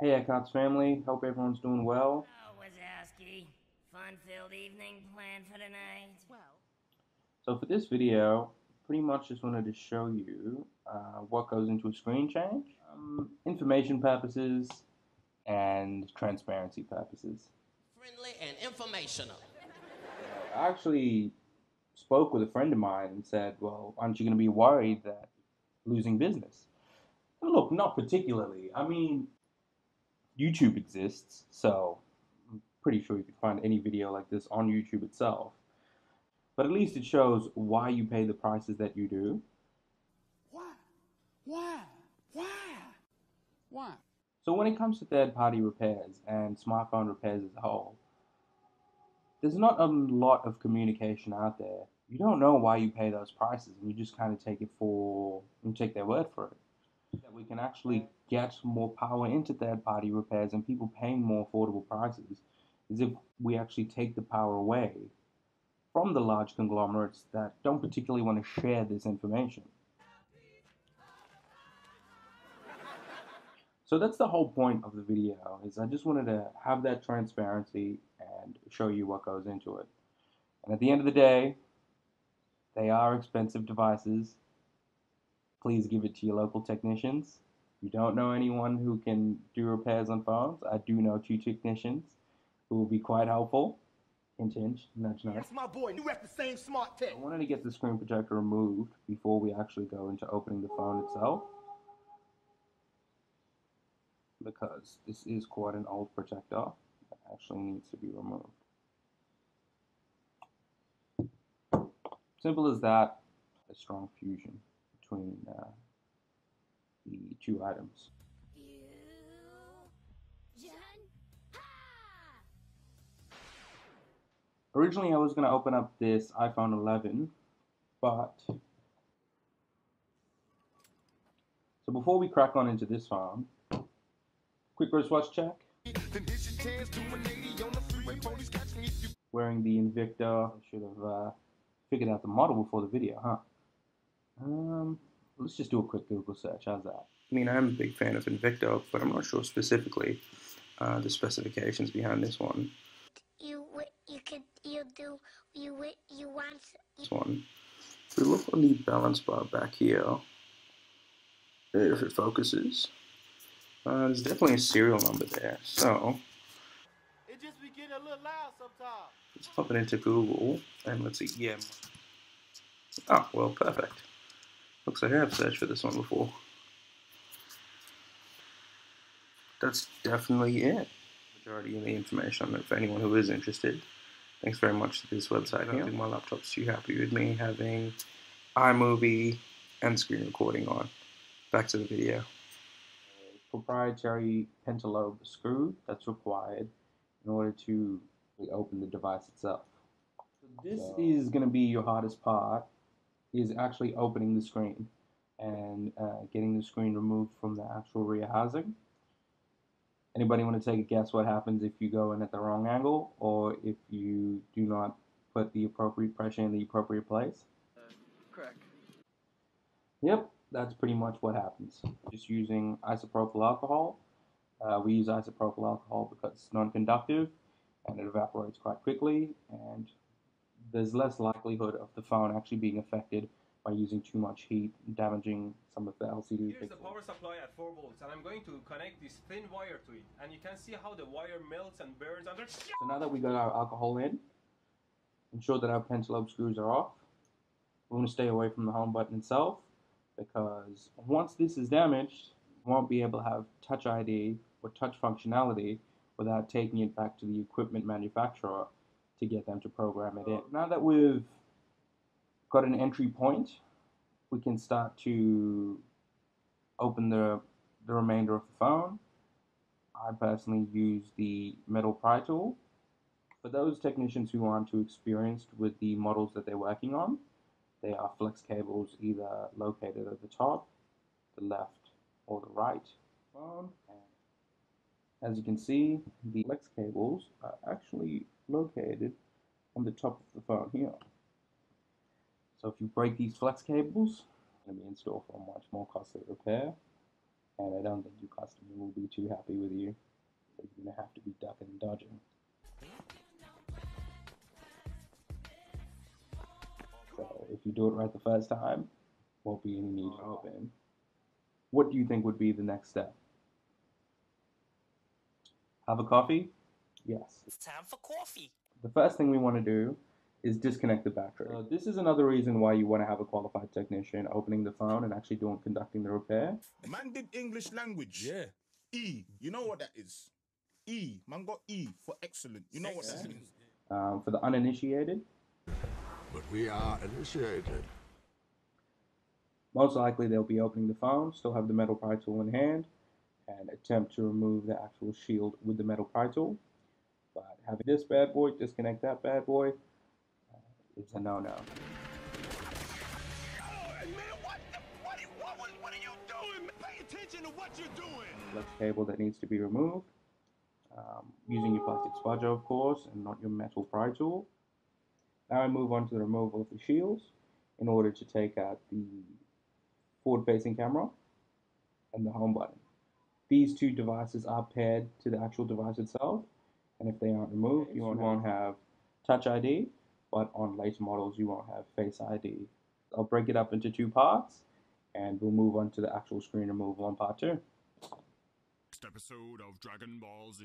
Hey Eckhart's family, hope everyone's doing well. Oh, Wazowski. Fun-filled evening planned for tonight? Well, So for this video, pretty much just wanted to show you uh, what goes into a screen change, um, information purposes, and transparency purposes. friendly and informational. I actually spoke with a friend of mine and said, well, aren't you going to be worried that losing business? Look, not particularly. I mean, YouTube exists, so I'm pretty sure you could find any video like this on YouTube itself. But at least it shows why you pay the prices that you do. why? Why? Why? Why? So when it comes to third-party repairs and smartphone repairs as a whole, there's not a lot of communication out there. You don't know why you pay those prices, and you just kind of take it for and take their word for it. That we can actually get more power into third-party repairs and people paying more affordable prices is if we actually take the power away from the large conglomerates that don't particularly want to share this information. So that's the whole point of the video is I just wanted to have that transparency and show you what goes into it. And at the end of the day, they are expensive devices. Please give it to your local technicians. If you don't know anyone who can do repairs on phones, I do know two technicians who will be quite helpful. Hint, hint, nudge, nudge. That's my boy. You have the same smart tech. I wanted to get the screen protector removed before we actually go into opening the phone itself. Because this is quite an old protector that actually needs to be removed. Simple as that, a strong fusion between uh, the two items. Originally, I was going to open up this iPhone 11, but. So before we crack on into this phone, quick wristwatch check. Wearing the Invicta, I should have uh, figured out the model before the video, huh? Um, let's just do a quick Google search. How's that? I mean, I'm a big fan of Invicta, but I'm not sure specifically uh, the specifications behind this one. you you could you do you you want this one. If we look on the balance bar back here, if it focuses, uh, there's definitely a serial number there. So It just be getting a little loud sometimes. let's pop it into Google and let's see. Yeah. Oh well, perfect. Looks like I have searched for this one before. That's definitely it. Majority of the information on it for anyone who is interested. Thanks very much to this website. I don't think my laptop's too happy with me having iMovie and screen recording on. Back to the video. Proprietary pentalobe screw that's required in order to open the device itself. This is going to be your hardest part, is actually opening the screen and uh, getting the screen removed from the actual rear housing. Anybody want to take a guess what happens if you go in at the wrong angle or if you do not put the appropriate pressure in the appropriate place? Crack. Yep, that's pretty much what happens. Just using isopropyl alcohol. Uh, we use isopropyl alcohol because it's non-conductive and it evaporates quite quickly and there's less likelihood of the phone actually being affected by using too much heat, damaging some of the LCD Here's the power supply at 4 volts and I'm going to connect this thin wire to it and you can see how the wire melts and burns under So now that we got our alcohol in, ensure that our pentalobe screws are off. We want to stay away from the home button itself because once this is damaged, you won't be able to have Touch ID or touch functionality without taking it back to the equipment manufacturer to get them to program it in. Now that we've got an entry point, we can start to open the, the remainder of the phone. I personally use the metal pry tool. For those technicians who aren't too experienced with the models that they're working on, they are flex cables either located at the top, the left, or the right. As you can see, the flex cables are actually located on the top of the phone here. So if you break these flex cables, it's going to be in store for a much more costly repair. and I don't think your customer will be too happy with you. So you're gonna have to be ducking and dodging. So if you do it right the first time, won't be any need to open. What do you think would be the next step? Have a coffee? Yes. It's time for coffee. The first thing we want to do is disconnect the battery. Uh, this is another reason why you want to have a qualified technician opening the phone and actually doing conducting the repair. Man did English language. Yeah. E. You know what that is? E. Man got E for excellent. You know what that means? Um, for the uninitiated, But we are initiated. most likely they'll be opening the phone, still have the metal pry tool in hand, and attempt to remove the actual shield with the metal pry tool. Having this bad boy disconnect that bad boy uh, is a no-no. Flex cable that needs to be removed. Um, using your plastic spudger, of course, and not your metal pry tool. Now I move on to the removal of the shields in order to take out the forward-facing camera and the home button. These two devices are paired to the actual device itself, and if they aren't removed, you won't have Touch ID, but on later models you won't have Face ID. I'll break it up into two parts, and we'll move on to the actual screen removal on part two. Next episode of Dragon Ball Z.